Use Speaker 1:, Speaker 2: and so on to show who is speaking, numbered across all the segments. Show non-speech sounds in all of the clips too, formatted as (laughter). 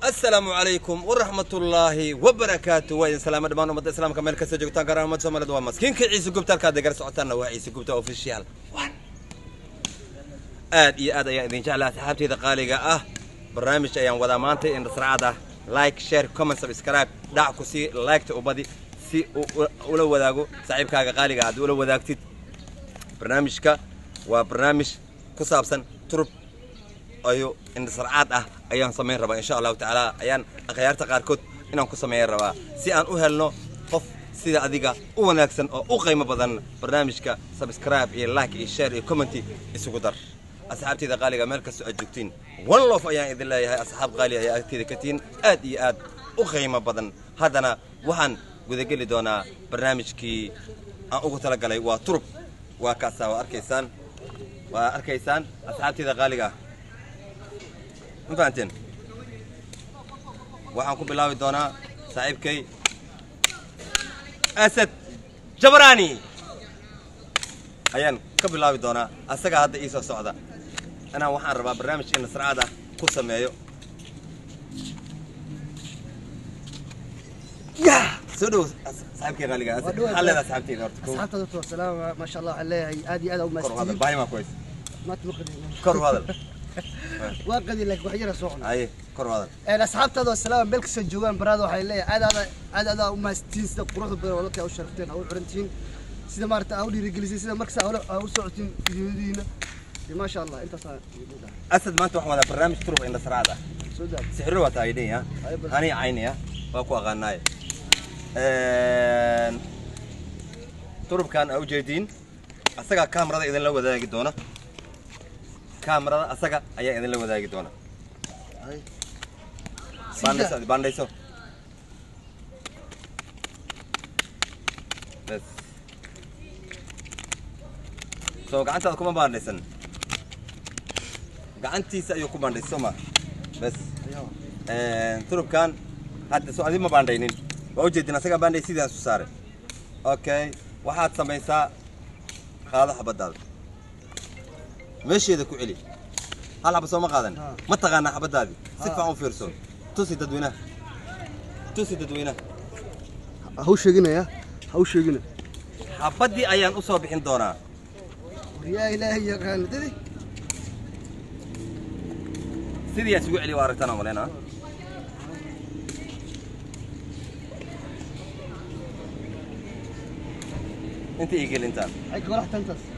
Speaker 1: asalaamu calaykum waraxmatullaahi wabarakaatu waa idin salaamo dhammaan ummadda islaamka meel kasta joogtaan gaar ummadda soomaalida waa maskiinka ciise gubta halkaad degar socotaanna waa ciise gubta official. Aad iyo aad ayaan idin jeclaa asxaabteyda qaaliga ah barnaamij ayaan wadaa maanta in rasraacad ah like share comment subscribe dhac ku sii liketa ubadi si ula wadaago saaxiibkaaga qaaliga. Haddii ula wadaagtid barnaamijka waa barnaamij ku saabsan turub ayo indhasarcaad ah ayaan samayn rabaa insha allahu tacaala ayaan akhyaarta qaarkood inaan ku samayn rabaa. Si aan u helno qof sida adiga u wanaagsan oo u qiimo badan barnaamijka subscribe iyo like iyo share iyo commenty isugu dar. Asxaabteyda qaaliga meel kastoo aad joogtiin one lof ayaan idin leeyahay asxaab qaali ayaa agteeda ka tihiin aad iyo aad u qiimo badan. Haddana waxaan gudageli doonaa barnaamijkii aan ugu talagalay waa turub. Waa kaasaa waa arkaysaan waa arkaysaan asxaabteyda qaaliga. ah مفهمتين وحنكون بلاوي دونا صاحب كي اسد جبراني ايان كبلاوي دونا اسكا هذا ايسا سعدا أنا وحن ربا برامج ان سرعدا كوسا
Speaker 2: مايو يا سودو صاحب كي غالي اسد خلينا صاحب كي نورتكم صاحب
Speaker 1: دكتور سلام ما
Speaker 2: شاء
Speaker 1: الله عليه هذه أنا
Speaker 2: ومسكين كرو هذا
Speaker 1: باي ما كويس
Speaker 2: ما تبقى كرو هذا وقدي لك وحجر
Speaker 1: سوحنا اي كور أنا
Speaker 2: الاسحاب تدو السلام بلك سجوان برادو حي لي عاد عاد عاد وما ستين سنة قروض بر والله كاو شرفتين أو عرنتين سيدا مارتا أو دي رجلسي سيدا مركز أو أو سوحتين جديدين ما شاء الله انت صار اسد ما توحم هذا
Speaker 1: برنامج تروح عند سرعة سودا سحروا تايدين يا
Speaker 2: أنا عيني
Speaker 1: يا واكو اغناي
Speaker 2: تروب كان
Speaker 1: أو جيدين اسقى كام رضا اذا لو ذا يقدونه kaamarada asaga ayaa idinla wadaagi doona.
Speaker 2: Ay.
Speaker 1: Baandhayso soo gacantaada kuma baandhaysan gacantiisa ayuu ku baandhaysay soo ma? Bes
Speaker 2: ayo.
Speaker 1: Turubkan hadda soo adi ma baandhaynin waa ujeedin asagaa baandhay sidaan saaray. Okay waxaad samaysaa qaado xabadaada ماشي هذا كعلي هلا بس ما قادن.
Speaker 2: ما تغنى حبت هذه سيف عم فيرسون.
Speaker 1: توسي تدوينة. توسي
Speaker 2: تدوينة.
Speaker 1: هو
Speaker 2: شو جينا يا؟ هو شو جينا دي أيام أصاب بحين دونا يا إلهي يا غان تدي تدي يا
Speaker 1: سوي علي وارتنا أنا انت إيه قال انت؟ هيك
Speaker 2: راح تنتصر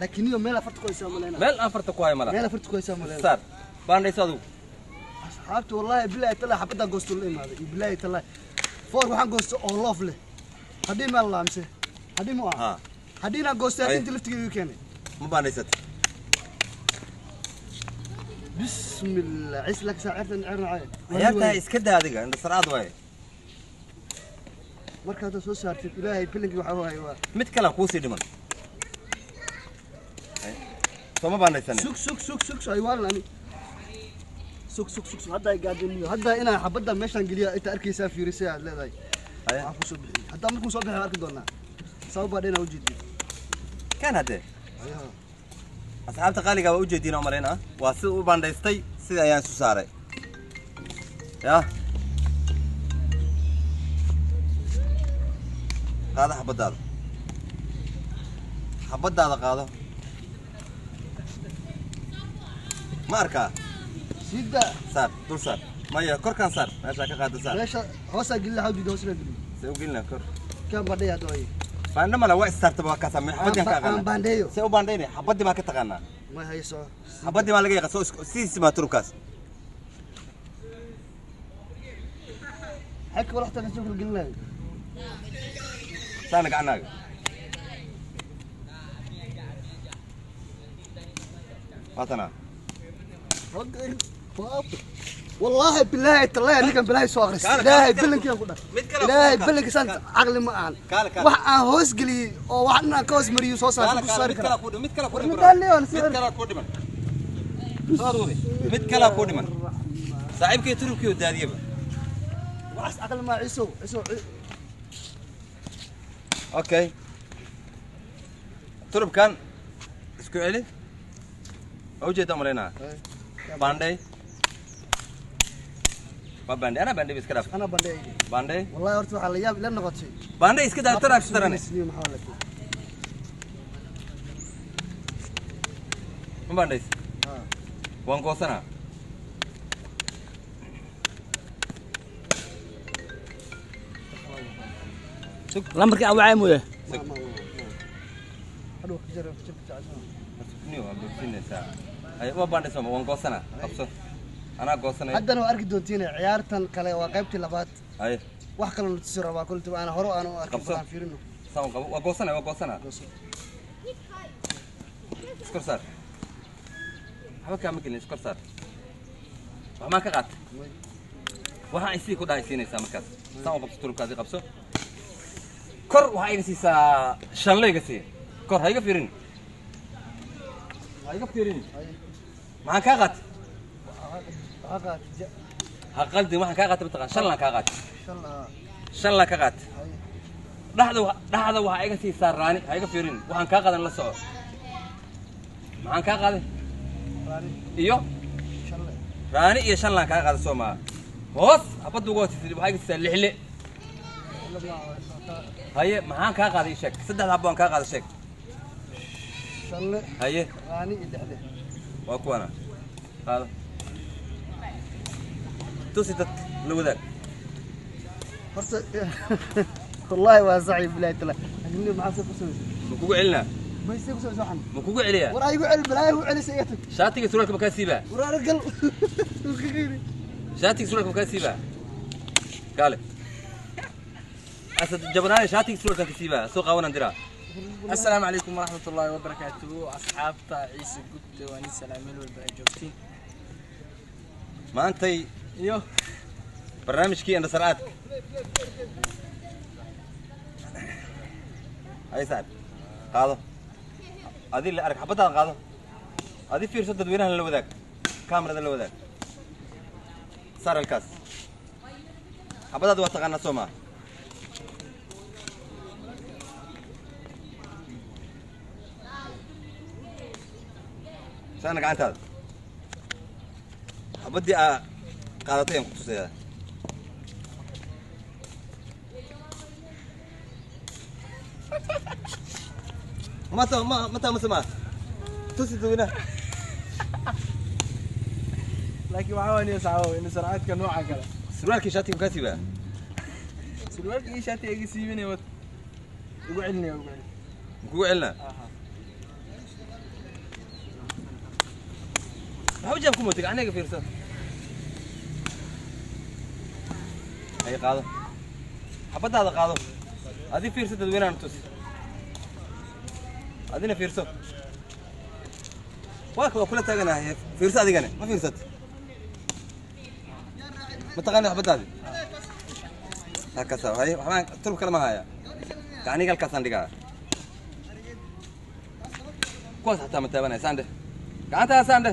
Speaker 2: laakiin iyo meel afarta qoysa malena
Speaker 1: meel aan farta ku hayo mala
Speaker 2: meel afarta qoysa malena
Speaker 1: saar baandhayso adigu
Speaker 2: asxaabta wallahi billahi talla xabada goosto la imaaday billahi talla foor waxaan goosto oo loof leh hadii meel laamse hadii mu ah
Speaker 1: haa
Speaker 2: hadii na goosto
Speaker 1: Ay.
Speaker 2: inta laftigeedu keenay
Speaker 1: ma baandhaysata
Speaker 2: bismillah cislak saacirtan cirna caay
Speaker 1: ciyaartaa iska daa adiga indhasaraad waaye
Speaker 2: marka hada soo saartid ilaahay bilinkii waxa waaye waa
Speaker 1: mid kale
Speaker 2: sug sug sug sug ay waalan ani sug sug sug sug hadda ay gaadiniyo hadda inaan xabadda meeshaan geliya inta arkaysaa fiirisay aad leedahay
Speaker 1: Haye.
Speaker 2: waxaan kusoo bixiyey haddaa markuu soo bixi arki doonaa sababaa dhinaa ujeedin
Speaker 1: kan haddee asxaabta qaaliga waa ujeediin oo malayn ah waa sida u baandhaystay sida ayaan isu saaray ya qaado xabadaada xabadaada qaado ma arkaa
Speaker 2: sida
Speaker 1: saar dul saar maya korkaan saar meeshaa ka qaada saar
Speaker 2: meesha hoosaa gelina hawdiida hoos la geliyo
Speaker 1: see u gelina kor
Speaker 2: kaan bandheya hadda ay
Speaker 1: baandha male waa istaartaba waa kaasaa xabadii aan ka
Speaker 2: aan
Speaker 1: aqaana
Speaker 2: bandheeyo
Speaker 1: see u baandhaynay xabadii baa ka taqaanaa
Speaker 2: ma hayso
Speaker 1: xabadii maa laga yaqa soo isku- sidiisi maa turubkaas
Speaker 2: xagka walaxta ka والله بالله soo akhris ilaahay bilankiian ku ilaahay
Speaker 1: kaale.
Speaker 2: bilankiisaan caqli ma ahan
Speaker 1: Kaale, kaale.
Speaker 2: wax aan hoos geliyey oo wax dhan aan ka hoos mariyey soo
Speaker 1: kaala
Speaker 2: saarta ku
Speaker 1: kaala
Speaker 2: saari
Speaker 1: mid kala
Speaker 2: karaa
Speaker 1: ku dhiman mid kala ku
Speaker 2: War
Speaker 1: dhiman
Speaker 2: midaan leeyahay, si
Speaker 1: mid
Speaker 2: hor-
Speaker 1: kala ku dhiman soo aruuri mid kala ku dhiman saaxiibkii turubkii oo daadiyaba
Speaker 2: waxaas caqli ma ciisow ciisow
Speaker 1: okay turubkan isku celi waa ujeeda malaynaa bandhay waa bandhay anaa bandhay ba iska dhaaf
Speaker 2: ana bandhay
Speaker 1: bandhay
Speaker 2: wallahi horta waxaa la yaab ila noqotay
Speaker 1: bandhay iska daa taraaf darane
Speaker 2: Isniin maxaa la keenay?
Speaker 1: ma bandhays
Speaker 2: Ah.
Speaker 1: waan goosanaa
Speaker 3: lambarkii aan wacay mooye
Speaker 2: Ma- ma- ma- ma. Hadhow ka jar- ka jar- ka jar-
Speaker 1: ni waa buufinaysaa ay waa bandhay sooma waan goosanaa qabso anaa goosanaya
Speaker 2: haddana waa arki doontiin ciyaartan kale waa qaybtii labaad
Speaker 1: ay
Speaker 2: wax kale la tusi rabaa kulta aan hore aan u arkin
Speaker 1: Qabso.
Speaker 2: aan fiirino
Speaker 1: saan qabo waa goosanaya waa goosanaa iskor saar waxba kaama gelin iskor saar wax maa ka qaatay waxaa isii ku dhahay siinaysaa markaas saan u qabso turubkaadii qabso kor waxaa iga siisaa shanle iga sii kor ha iga fiirin ha iga fiirin maxaan kaa qaatay
Speaker 2: waxaa qaatay ja-
Speaker 1: ha qaldin waxaan kaa qaatay mataqaan shan laan kaa qaatay
Speaker 2: shan ah,
Speaker 1: shan laan ka qaatay
Speaker 2: hay.
Speaker 1: dhaxda wa- dhaxda waxaa iga siisaa raani ha iga fiirin waxaan kaa qadan la soco maxaan kaa qaaday
Speaker 2: Raani,
Speaker 1: iyo
Speaker 2: shan le.
Speaker 1: raani iyo shan laan kaa qaaday soo maa hoos habadda uga hoosaysa waxaa iga siisaa lixle
Speaker 2: Ila ma- waa socotaa.
Speaker 1: haye maxaan kaa qaaday ii sheeg saddex habbo aan kaa qaaday sheeg
Speaker 2: shan le,
Speaker 1: haye
Speaker 2: raani iyo lixle.
Speaker 1: واكو أنا هذا. توسيتك لو ذاك فرصة. (laughs)
Speaker 2: والله وازعي بلاي تلا أقول لي معاصي فرصه مكوكو قعلنا
Speaker 1: ما يسيب سوى
Speaker 2: سوحن مكو قعليا ورا
Speaker 1: يقعل بلاي هو
Speaker 2: على سيئتك. شاتك يسرولك مكان سيبه. رقل شاتك يسرولك
Speaker 1: مكان قالك أسد جبناي شاتك
Speaker 2: يسرولك مكان سيبه. سوق اونا ندراه
Speaker 1: السلام عليكم ورحمة الله وبركاته. أصحاب عيسى قلت واني سلامين والبعجوبتين ما أنت يو. برنامج
Speaker 3: كي أنا سرعت أي سعد قاضو. هذه اللي أرك حبتها قاضو. هذه في رسالة تدويرها
Speaker 1: اللي
Speaker 3: وذاك.
Speaker 1: كاميرا اللي وذاك. صار الكاس. حبتها دوا تغنى سوما qaado adi fiirso dadweynahan la wadaag kaamarada la wadaag saar halkaas xabadaada waa taqaanaa soo maa saana gacantaada xabadii aa qaadatay aan ku tusayaa mata ma mata mase ma tusi dadweynaha
Speaker 3: laakiin waxaa waa niyo saxaabo in sarcaadka noocan kale
Speaker 1: surwaalkii shaatiga kaa siibaa
Speaker 3: surwaalka iyo shaatiga iga siibinaya wad ugu celinaya ugu celin
Speaker 1: kugu celinaa
Speaker 3: aha
Speaker 1: maxaa wajaab ku mutay aniga fiirso ay qaado xabadaada qaado adi fiirso dadweynahan tus adina fiirso waa ka waa kula taaganahay fiirso adigane ma fiirsat ma taqaani xabadaadi halkaasa hay waxbaan turub kale ma haya gacniga halkaasaan dhigaa kuwaas xataa ma taabanaya saan dheh gacantaa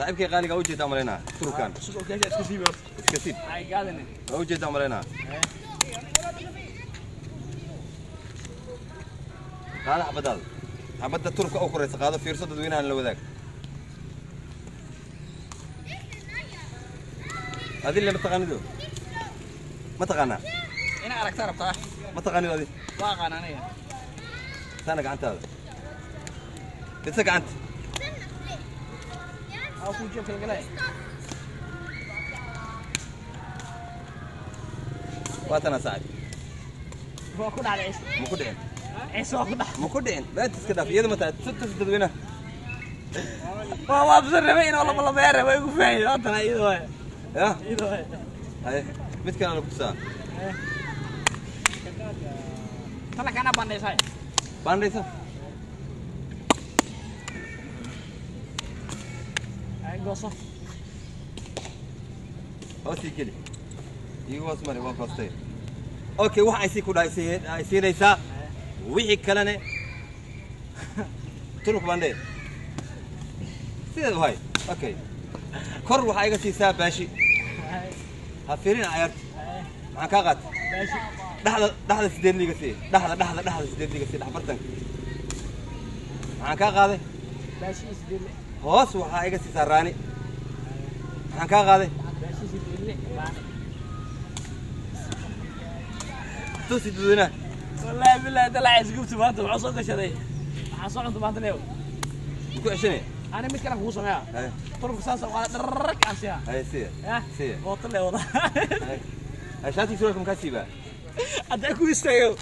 Speaker 1: صاحب كي قالك اوجه تعملينا تركان
Speaker 3: كثير هاي قالني أوجه تعملينا
Speaker 1: قال عبدال
Speaker 3: عبد الترك
Speaker 1: أو كريس. قال فيرس تدوينا على الوداك هذه اللي بتغني دو ما تغنى. هنا على كثر بتاع. ما تغني هذه.
Speaker 3: باغ أنا أنا.
Speaker 1: ثاني قعدت هذا.
Speaker 3: بتسق أنت. Ao
Speaker 1: podia fazer galera. Bota
Speaker 3: na sabe. Vou cuidar
Speaker 1: desse. É Vou
Speaker 3: cuidar. É só cuidar.
Speaker 1: Vou cuidar. Não
Speaker 3: é isso que dá
Speaker 1: vida, mas tá tudo tudo tudo bem. Ó, o absurdo
Speaker 3: também, não, não, não, vera, vai com feio, ó, tá aí, doé.
Speaker 1: É?
Speaker 3: Doé. Aí,
Speaker 1: vê se que não precisa.
Speaker 3: É. Tá na
Speaker 1: cana
Speaker 3: bandeja aí.
Speaker 1: Bandeja. Geli mari okay wax ay sii ku dhahay sii- ay siinaysaa wixii kalene tuluk baandhe sideed u hay okay kor waxaa iga siisaa baashi ha fiirina cayaarta maxaan kaa qaatay
Speaker 3: baashi
Speaker 1: dhaxda dhaxda sideed liiga sii dhaxda dhaxda dhaxda sideed liiga sii dhex bartanka maxaan kaa qaaday
Speaker 3: baashi isdille
Speaker 1: هوس وها إيجا سيساراني هنكا غادي توسي
Speaker 3: تدونا والله بالله
Speaker 1: دلع يسقف
Speaker 3: تبعت العصر قشري عصر عن تبعت اليوم كل سنة أنا مثل كلام وصل
Speaker 1: يا طرف
Speaker 3: سانس وقال درك عشيا هاي
Speaker 1: سير
Speaker 3: ها سير بطل يا والله عشان تيجي
Speaker 1: لكم كاسيبة
Speaker 3: أتاكو
Speaker 1: يستيو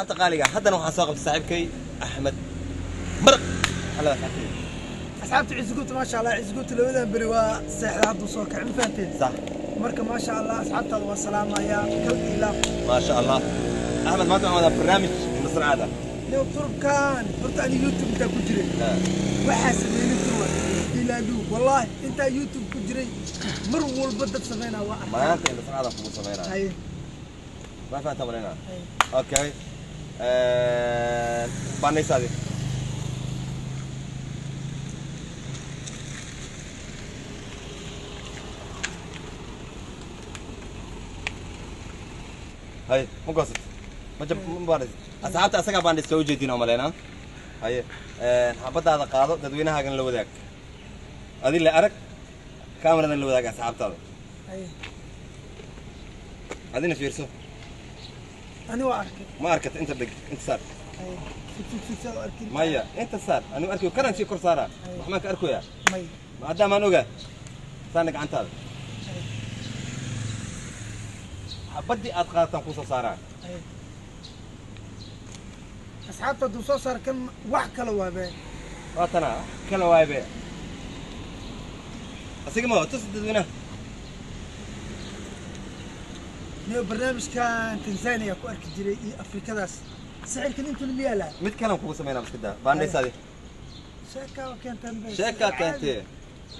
Speaker 3: أنت قالي يا
Speaker 1: حتى لو حصاق بصعب كي أحمد
Speaker 3: مرق على ساكي
Speaker 1: asxaabta
Speaker 4: ciisiguubta maasha allah ciisiguubta labadan beri waa seexda hadduu soo kacay ma fahanteen
Speaker 1: صح
Speaker 4: marka maasha allah asxaabtaada waa salaamayaa kal
Speaker 1: ما شاء الله احمد ما تعمل برنامج مصر عاده
Speaker 4: new turkan horta ani youtube intaa ku jiray waxaa sameeyey turwa ilaalu wallaahi intaa youtube ku jiray mar walba dad sameynaa waa arkaa
Speaker 1: انت مصر عاده في سمينا
Speaker 4: haye
Speaker 1: ما فهمت تمرين
Speaker 4: haye
Speaker 1: أوكي آه... هاي مو قصد. ما جاب مو بارز. أصحابته أسقى باندس سوي جديد نوم علينا هاي. حبت هذا قاضو تدوينها كان لو ذاك هذه اللي أرك كاميرا اللي ذاك أصحابته
Speaker 4: haye
Speaker 1: هذه نفيرسو
Speaker 4: waa arkay
Speaker 1: ما أركت أنت دق أنت صار مايا أنت صار أنا أركو كرن شيء كرسارة. محمد أركو يا
Speaker 4: may
Speaker 1: ما دام أنا وجا سانك عن هذا. بدي أتقاطن قصة صارا.
Speaker 4: أصحابته إيه. دوسا صار كم واحد كلوابي.
Speaker 1: واتنا كلوابي. أسيق ما تصدقنا. نيو
Speaker 4: برنامج كان تنزانيا كوارك جري أفريقيا داس. سعر كنت أنتو نبيا لا.
Speaker 1: مت كلام قصة مينا مش كده. بعدين
Speaker 4: إيه. سادي. شكا وكان
Speaker 1: شكا كانتي.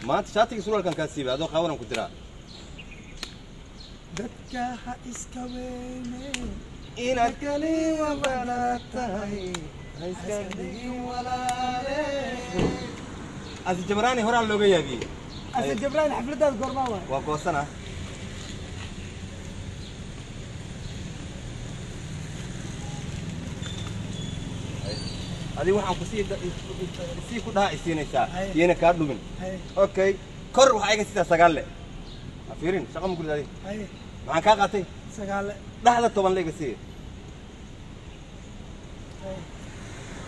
Speaker 1: ما أنت شاطي كان كاسيب هذا خاورهم كتيرة.
Speaker 4: dadka ha iska weyne
Speaker 1: inaad
Speaker 4: kaliwa wanaag
Speaker 1: tahay asi jabraani horaa looga
Speaker 4: yaabiyey asi jabraani xafladaada goormaa waay. Waa
Speaker 1: goosana ah. adi waxaan ku sii ku dhaha isiinaysaa yayna kaa dhumin okay kor waxaa iga sidaa sagaal le. Fiirin shaqa ma guridaadi
Speaker 4: haye
Speaker 1: maxaan kaa qaatay
Speaker 4: sagaale
Speaker 1: dhaxda toban le iga siiya
Speaker 4: haye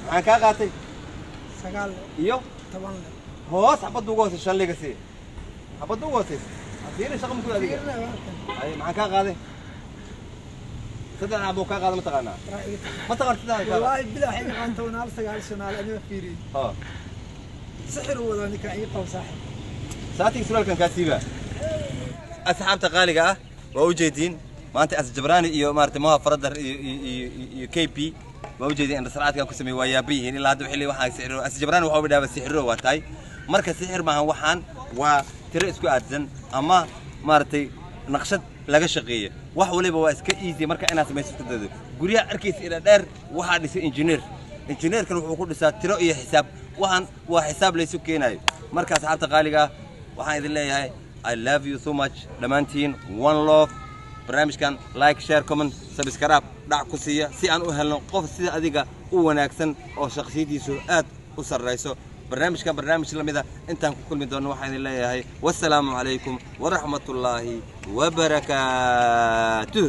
Speaker 1: maxaan kaa qaatay
Speaker 4: sagaale
Speaker 1: iyo
Speaker 4: toban le
Speaker 1: hoos xabadda ugu hoosay shan le iga siiya xabadda ugu hoosaysa ha fiirin shaqa ma guri adiga
Speaker 4: Fiirina waa kan.
Speaker 1: haye maxaan kaa qaaday saddex xaboo kaa qaada ma taqaanaa
Speaker 4: Raa iga tag.
Speaker 1: ma taqaan saddex kaa qaada
Speaker 4: wallaahi bila waxay iga qaanta wanaal sagaal shanaal aniga fiiriyey
Speaker 1: ها
Speaker 4: sixir uu wadaa ninkan ii qabo saaxib
Speaker 1: ساعتي أسحبت قالي قا ووجدين ما أنت أسجبراني يو مارتي ما فردر ي ي ي كي بي ووجدين أن سرعتك كسمي ويا بي هني يعني لا دو حلي وحان سحره أسجبراني وحوب ده بس سحره وتعي مارك سحر ما هو حان وترى إسكو أذن أما مارتي نقشة لقى شقية. وح ولا بوا إسكو إيزي. مارك أنا سمعت سكت ده قريا أركيس إلى دار وحان يصير إنجنير إنجنير كانوا يقولوا سات ترى إيه حساب. وحان وحساب ليسو كيناي مارك أسحبت قالي قا وحان إذن لا يهاي I love you so much. Dhammaantiin one love. Barnaamijkan like share comment subscribe. Dhac ku siiya si aan u helno qof sida adiga u wanaagsan oo shakhsiyadiisu aad u sarrayso. Barnaamijkan barnaamij la mida intaan ku kulmi doonno waxaan idin leeyahay wassalaamu calaykum waraxmatullaahi wabarakaatuh